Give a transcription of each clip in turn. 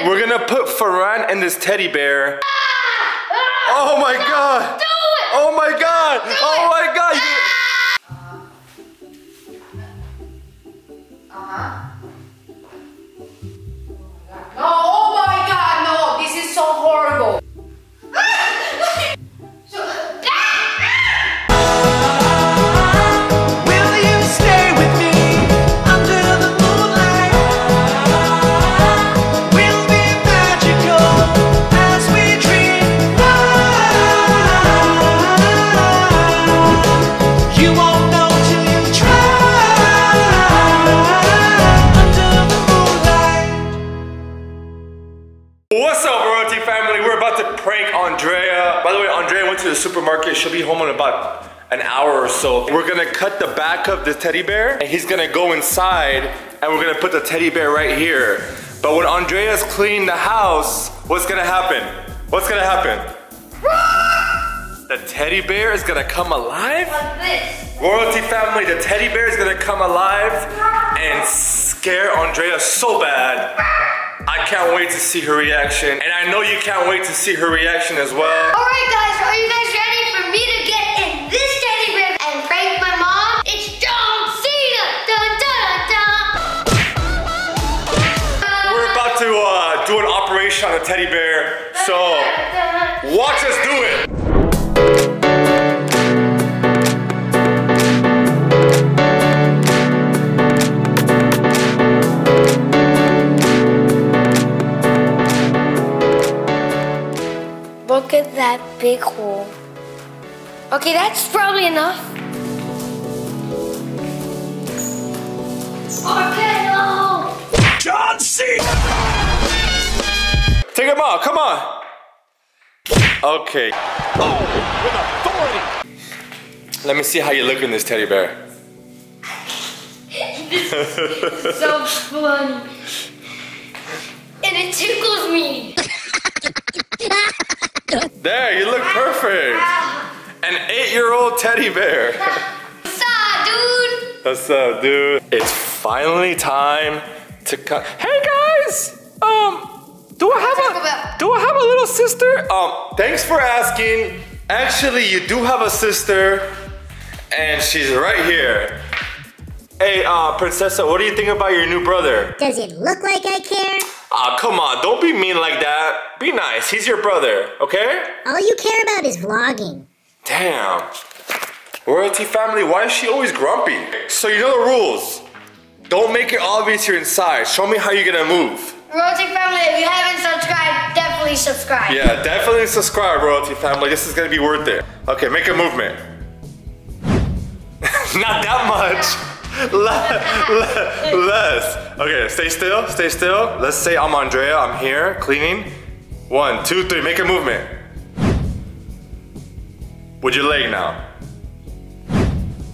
We're gonna put Ferran in this teddy bear. Ah! Ah! Oh my god! Do it! Oh my god! Oh my god! What's up, royalty family? We're about to prank Andrea. By the way, Andrea went to the supermarket. She'll be home in about an hour or so. We're gonna cut the back of the teddy bear, and he's gonna go inside, and we're gonna put the teddy bear right here. But when Andrea's cleaning the house, what's gonna happen? What's gonna happen? The teddy bear is gonna come alive? Royalty family, the teddy bear is gonna come alive and scare Andrea so bad. I can't wait to see her reaction, and I know you can't wait to see her reaction as well. Alright guys, are you guys ready for me to get in this teddy bear and prank my mom? It's John Cena! Dun dun dun! We're about to uh, do an operation on the teddy bear, so watch us do it. Look at that big hole. Okay, that's probably enough. Okay, no! John Cena! Take him out, come on. Okay, oh, With authority! let me see how you look in this teddy bear. So funny. And it tickles me. There, you look perfect. An eight-year-old teddy bear. What's up, dude? What's up, dude? It's finally time to cut. Hey guys! Um, do I have a do I have a little sister? Um, thanks for asking. Actually, you do have a sister, and she's right here. Hey, uh, Princessa, what do you think about your new brother? Does it look like I care? Ah, come on, don't be mean like that. Be nice. He's your brother, okay? All you care about is vlogging. Damn. Royalty family, why is she always grumpy? So you know the rules. Don't make it obvious you're inside. Show me how you're gonna move. Royalty family, if you haven't subscribed, definitely subscribe. Yeah, definitely subscribe, Royalty family. This is gonna be worth it. Okay, make a movement. Not that much. Le- le- less. Okay, stay still, stay still. Let's say I'm Andrea, I'm here, cleaning. One, two, three, make a movement. With your leg now.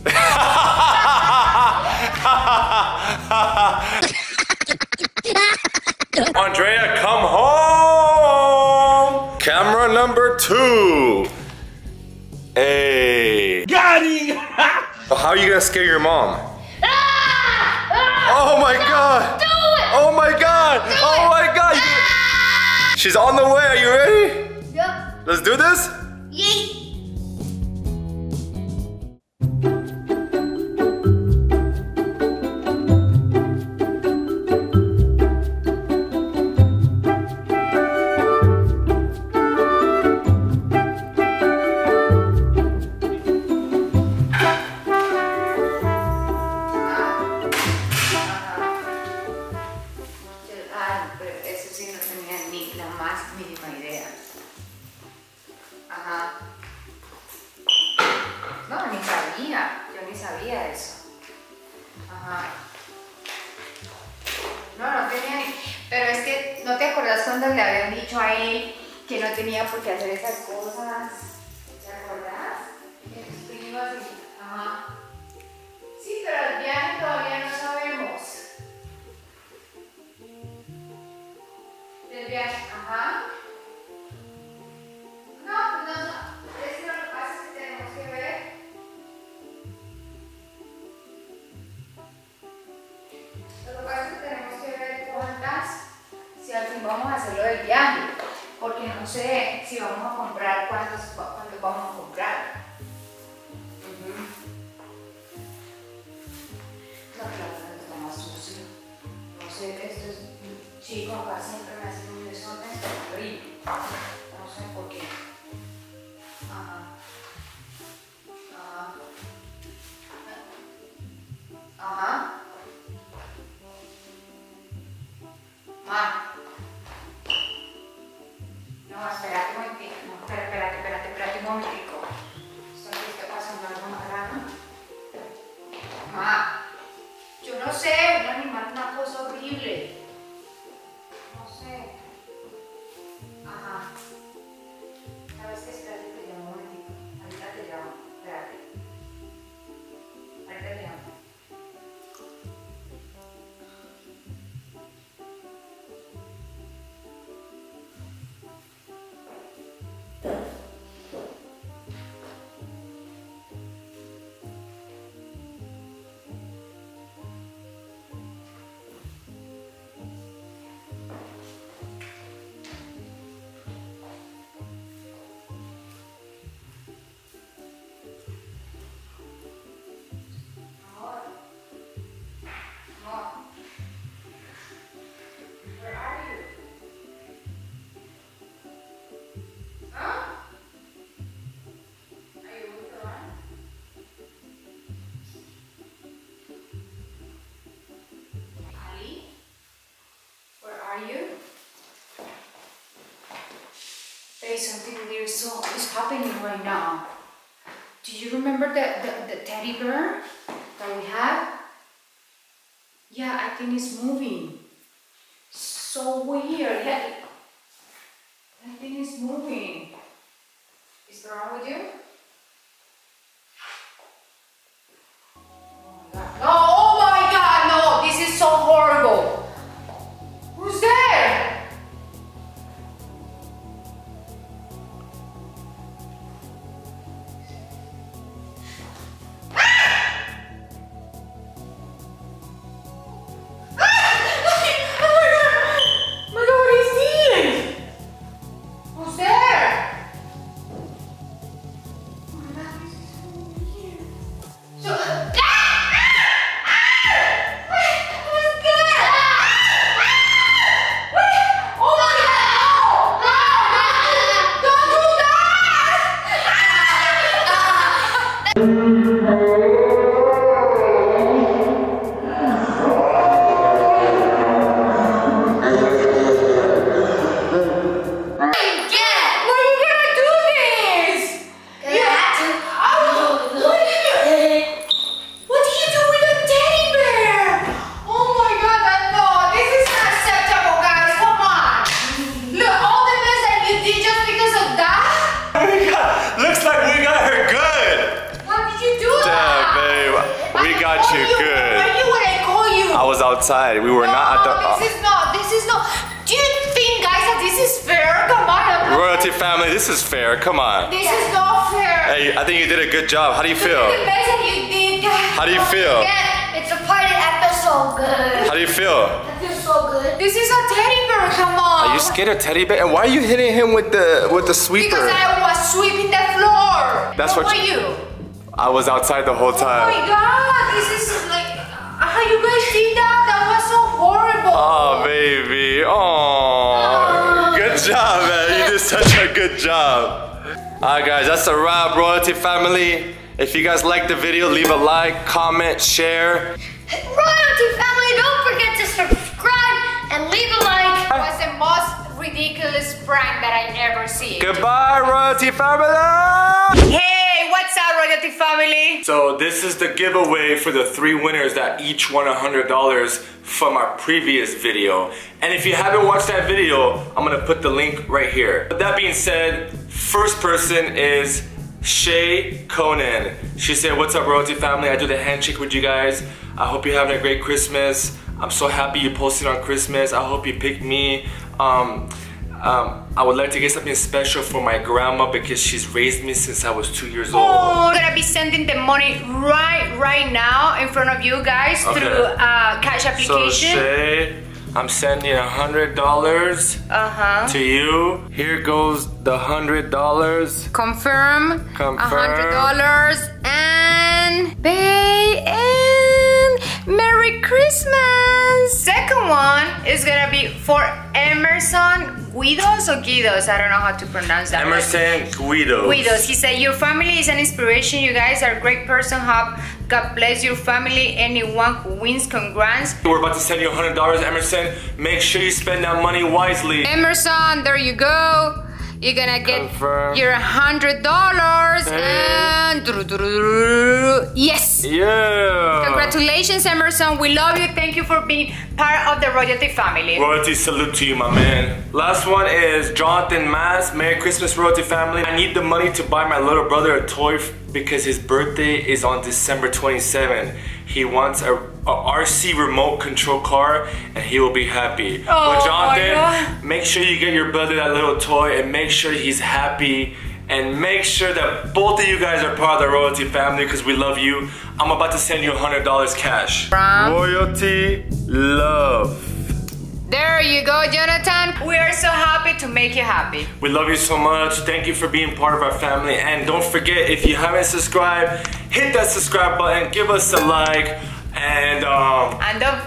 Andrea, come home! Camera number two. Hey. Got him! How are you gonna scare your mom? Ah! Ah! Oh my god! Do it! Oh my god! Oh my god! She's on the way, are you ready? Yup. Let's do this? Yeet. Que, ¿no te acuerdas cuando le habían dicho a él que no tenía por qué hacer esas cosas? ¿Te acuerdas? Que tus primos y... Ajá. Sí, pero es chico, acá siempre me hacen un desorden horrible. No sé por qué. Ajá. Ajá. Ajá. No, espérate un momentico. No, espérate, espérate, espérate un momentico. Amor. There is something weird so is happening right now. Do you remember the, the, the teddy bear that we had? Yeah, I think it's moving. So weird. Yeah. I think it's moving. Is that wrong with you? Outside. We were no, not at the this is not. This is not. Do you think, guys, that this is fair? Come on. Royalty family. This is fair. Come on. This is not fair. Hey, I think you did a good job. How do you Look feel? the that you did. How do you feel? Yeah, it's a party. I feel so good. How do you feel? I feel so good. This is a teddy bear. Come on. Are you scared of teddy bear? And why are you hitting him with the with the sweeper? Because I was sweeping the floor. That's what what you- you? I was outside the whole time. Oh my god, this is like how you guys did that? That was so horrible. Oh baby. Oh. Good job, man. You did such a good job. Alright guys, that's a wrap, royalty family. If you guys like the video, leave a like, comment, share. Royalty family, don't forget to subscribe and leave a like. It was the most ridiculous prank that I ever seen. Goodbye, royalty family! Hey, family? So this is the giveaway for the three winners that each won $100 from our previous video. And if you haven't watched that video, I'm gonna put the link right here. But that being said, first person is Shay Conan. She said, what's up royalty family? I do the handshake with you guys. I hope you're having a great Christmas. I'm so happy you posted on Christmas. I hope you picked me. Um, um, I would like to get something special for my grandma because she's raised me since I was two years old. Oh, I'm gonna be sending the money right right now in front of you guys Okay. through uh, cash So application. Shay, I'm sending a hundred dollars Uh-huh. to you. Here goes the hundred dollars. Confirm. Confirm. A hundred dollars and pay and Merry Christmas. Second one is gonna be for Emerson Guidos or Guidos. I don't know how to pronounce that. Emerson Guido. Guidos. Guidos. He said, Your family is an inspiration. You guys are a great person. Have God bless your family. Anyone who wins, congrats. We're about to send you a hundred dollars, Emerson. Make sure you spend that money wisely. Emerson, there you go. You're gonna get Confirm. your hundred dollars Hey. and yes. Yeah. Congratulations, Emerson. We love you. Thank you for being part of the royalty family. Royalty salute to you, my man. Last one is Jonathan Mass. Merry Christmas, Royalty family. I need the money to buy my little brother a toy because his birthday is on December 27. He wants a, a RC remote control car and he will be happy. Oh, but Jonathan, make sure you get your brother that little toy and make sure he's happy and make sure that both of you guys are part of the Royalty family because we love you. I'm about to send you $100 cash. From- Royalty love. There you go, Jonathan. We are so happy to make you happy. We love you so much. Thank you for being part of our family. And don't forget, if you haven't subscribed, hit that subscribe button, give us a like, and um. And don't.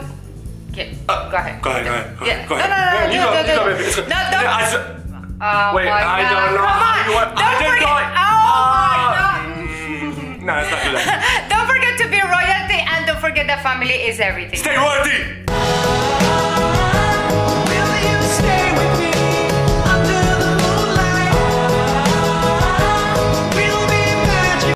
Okay, go ahead. Go ahead, go ahead, go Yeah. Go No, ahead. no, no, no, you no, go, no, you go, no. baby. Go. No, don't. Yeah, I s- Oh Wait, I God. don't know Come on. you want- I Don't did forget. go- Oh my Ah. God. No, let's not do that. Don't forget to be royalty and don't forget that family is everything. Stay royalty!